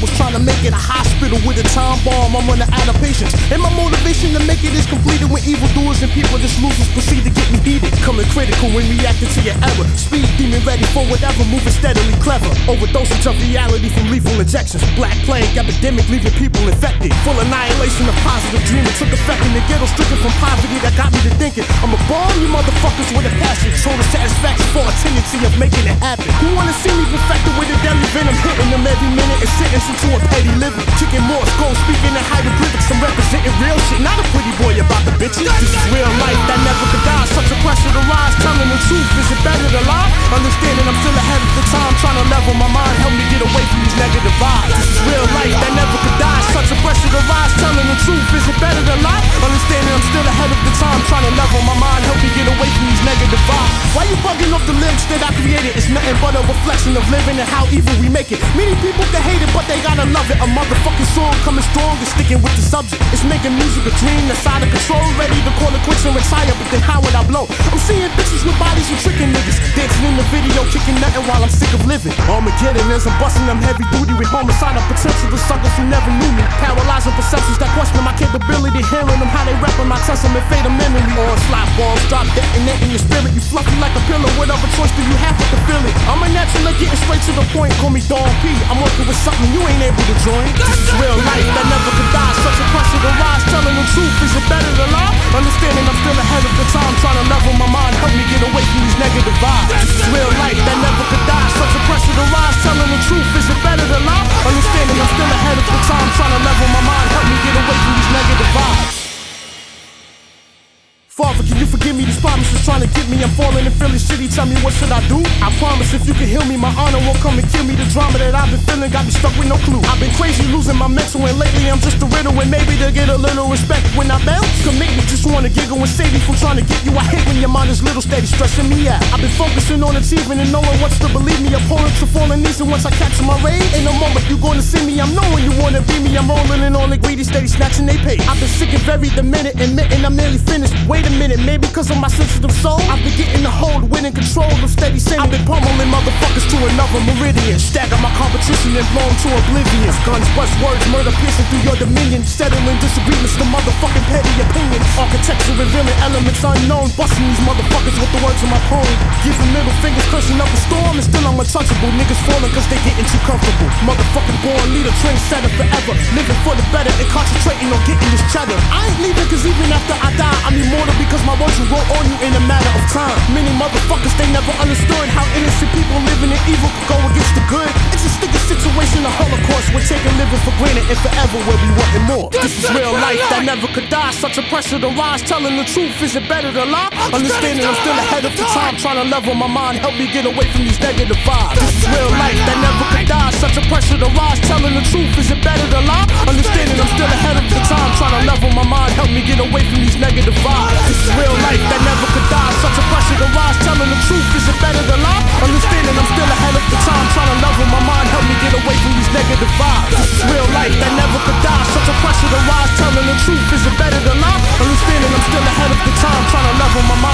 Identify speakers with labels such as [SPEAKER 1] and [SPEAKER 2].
[SPEAKER 1] was trying to make it a hospital with a time bomb. I'm running out of patience. And my motivation to make it is completed when evildoers and people just losers proceed to get me heated. Coming critical when reacting to your error. Speed demon ready for whatever, moving steadily clever. Overdosage of reality from lethal injections. Black plague epidemic leaving people infected. Full annihilation of positive dreaming took effect in the ghetto, stricken from poverty that got me to thinking. I'm a bomb you motherfuckers with a passion. Total satisfaction for a tendency of making it happen. Who wanna see me perfected and sentenced into a petty living. Kicking more gold, speaking in hieroglyphics. I'm representing real shit, not a pretty boy about the bitches. This is real life that never could die. Such a pressure to rise, telling the truth. Is it better to lie? Understanding I'm still ahead of the time, trying to level my mind. Help me get away from these negative vibes. This is real life that never could die. Such a pressure to rise, telling the truth. Is it better to lie? Understanding I'm still Why you bugging off the lyrics that I created? It's nothing but a reflection of living and how evil we make it. Many people can hate it, but they gotta love it. A motherfucking song coming strong and sticking with the subject. It's making music a dream that's out of control. Ready call it quits and retire, but then how would I blow? I'm seeing bitches with bodies and tricking niggas. Dancing in the video, kicking nothing while I'm sick of living. Armageddon as I'm busting them heavy duty with homicidal potential to suckers who never knew me. Paralyzing perceptions that question my capability. Hearing them how they rap on my testament, fatal memory. Onslaught bombs drop detonating your spirit. You fluffy like a pillow. What other choice do you have but to feel it? I'm a natural at getting straight to the point. Call me Dawn P. I'm working with something you ain't able to join. This is real life that never could die. Such a pressure to rise. Telling the truth, is it better to lie? Negative vibes. Father, can you forgive me? These promises trying to get me. I'm falling and feeling shitty. Tell me what should I do? I promise if you can heal me, my honor won't come and kill me. The drama that I've been feeling got me stuck with no clue. I've been crazy, losing my mental, and lately I'm just a riddle. And maybe to get a little respect when I bounce. Commit me, just wanna giggle and save me from trying to get you. I hate when your mind is little, steady stressing me out. I've been focusing on achieving and no one wants to believe me. Opponents are falling easy once I catch my rage. In a moment you gonna see me. I'm knowing you wanna be me. I'm rolling in on the greedy, steady snatching they pay. I've been sick and very demented, admitting I'm nearly finished. Wait a cause of my sensitive soul. I've been getting a hold, winning control of steady sin. I've been pummeling motherfuckers to another meridian. Stagger my competition and blown to oblivion. Guns, bust words, murder piercing through your dominion. Settling disagreements, the motherfucking petty opinions. Architecture revealing elements unknown. Busting these motherfuckers with the words of my poem. Giving middle fingers, cursing up a storm, and still I'm untouchable. Niggas falling cause they getting too comfortable. Motherfucking born leader, trendsetter forever. Living for the better and concentrating on getting this cheddar. I ain't leaving cause even after I die, I'm immortal because my words will roll on you in a matter of time. Many motherfuckers, they never understood how innocent people living in evil could go against the good. It's a sticky situation, a holocaust. We're taking living for granted and forever where we wanting more. This is real life that never could die. Such a pressure to rise, telling the truth. Is it better to lie? Understanding I'm still ahead of the time, trying to level my mind, help me get away from these negative vibes. This is real life that never could die. Such a pressure to rise, telling the truth. Is it better to lie? Still ahead of the time, trying to level my mind, help me get away from these negative vibes. This is real life that never could die. Such a pressure to rise, telling the truth is it better than lie? Understanding I'm still ahead of the time, trying to level my mind, help me get away from these negative vibes. This is real life that never could die. Such a pressure to rise, telling the truth is it better than lie? Understanding I'm still ahead of the time, trying to level my mind.